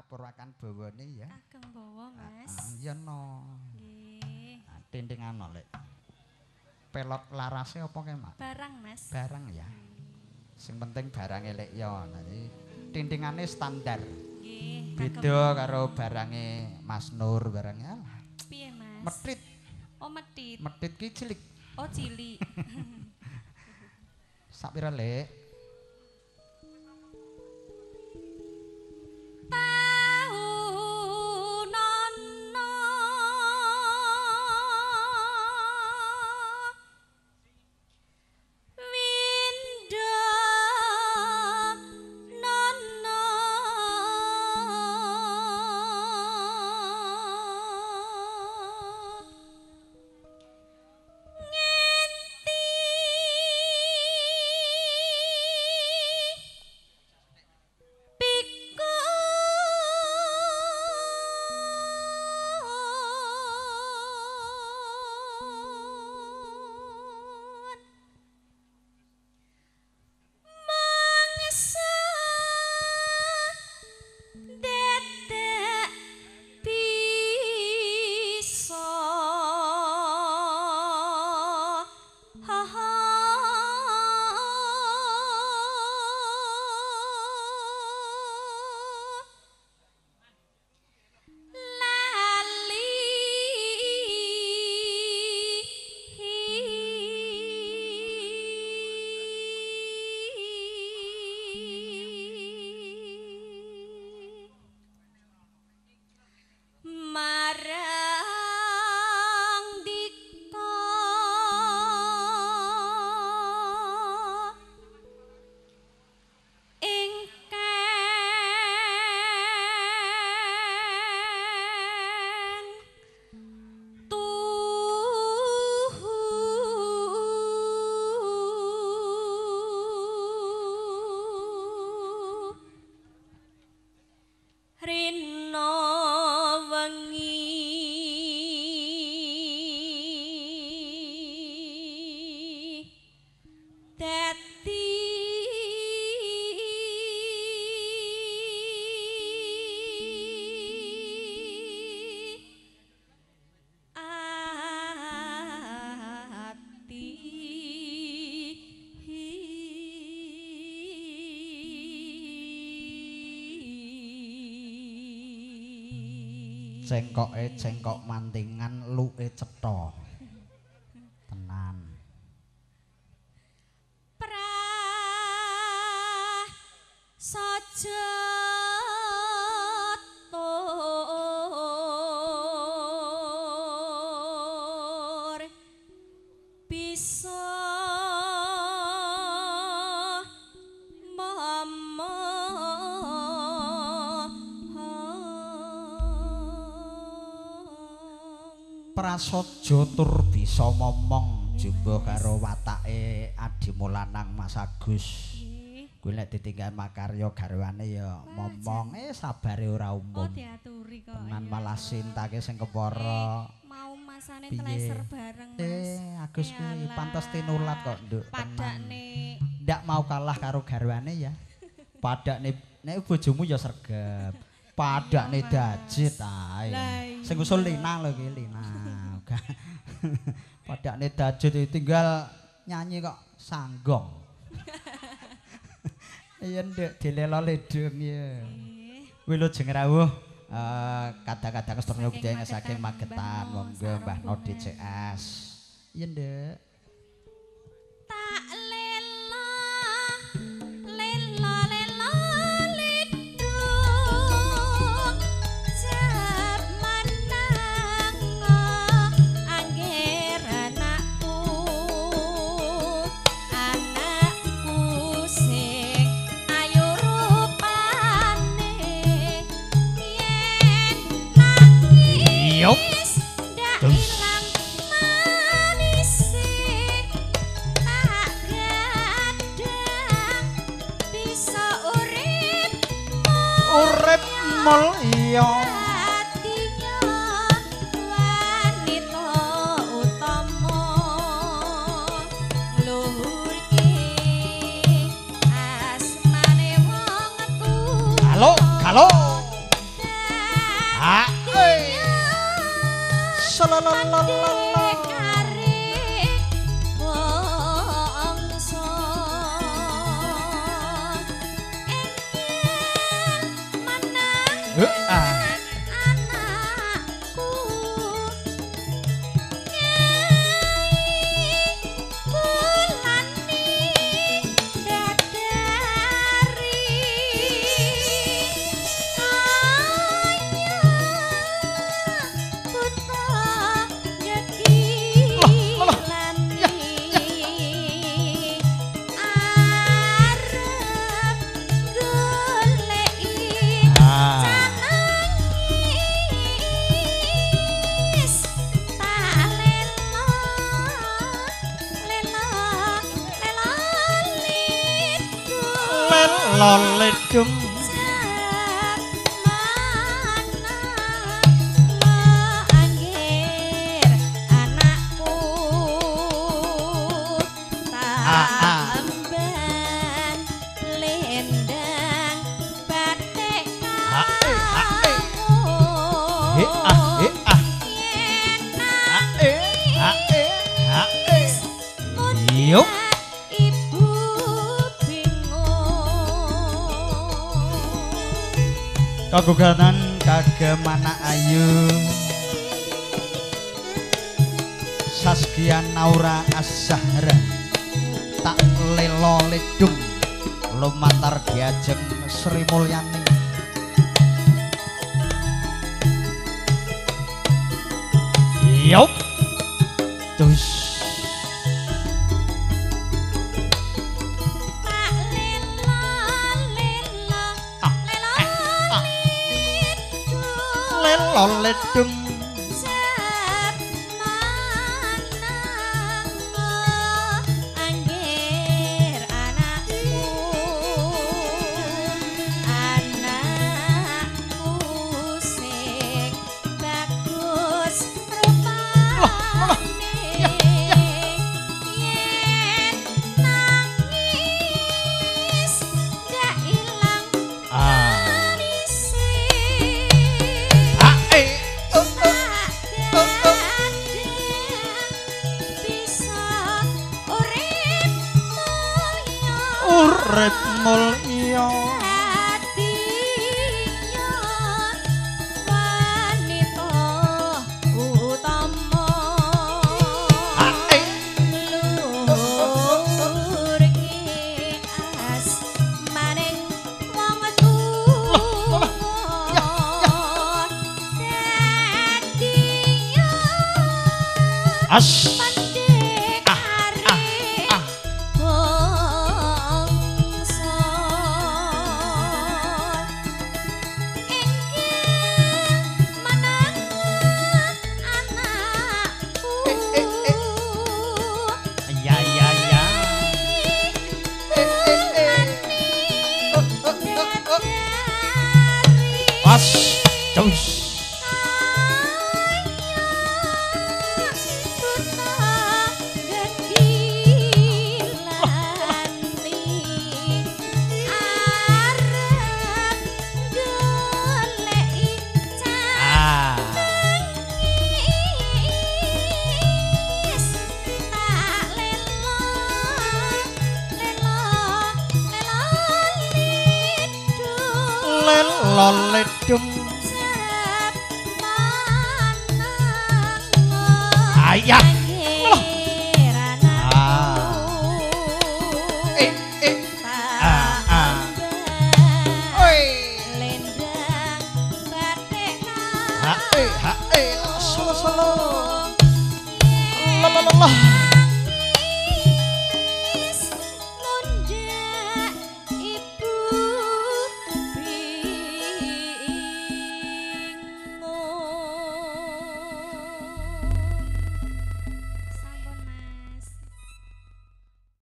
kapurwakan bawane ya. Ageng bawa, Mas. Ah, Iya no. Nggih. Nah, Tintingan Lek. Pelot larase apa ke, Mak? Barang, Mas. Barang ya. Sing penting barang elek ya. Nanti tintingane standar. Nggih. Beda karo barange Mas Nur barangnya. Piye, Mas? Metit, Oh, metit. metit ki cilik. Oh, cilik. Sak pira, Lek? Cengkoke cengkok mantingan, luke cetha. Tenan. pra saja Prasaja tur bisa momong jumbo karo watake Adi Mulanang Mas Agus. Kuwi lek ditinggal makarya garwane ya momong eh sabare ora Oh umum. diaturi kok. Tenan iya. malah sintake sing kepara. Mau masane teleser bareng, Mas. Eh, Agus kuwi pantes tinulat kok, Nduk. Padakne Ndak mau kalah karo garwane ya. Padakne nek bojomu ya sregep. Padakne dajit ae. Iya. Sing usul Lina lho iki Lina. Padakne dajit tinggal nyanyi kok sanggong. Iya ndek dilelo ledung ya. Wilujeng rawuh eh kadang-kadang sedaya budaya saking Magetan, monggo Mbah Nodi CS. Iya ndek. Halo. Ha. Hey. 胸 Kagugatan kagem anak ayu? Saskia Naura Azahra Tak lelo ledung Lumantar diajeng Sri Mulyani. Yup. Terus lelo ledung As, dois, ayah. Eh eh. Ah ah. Oi. Ha eh ha eh. Solo solo. La la la la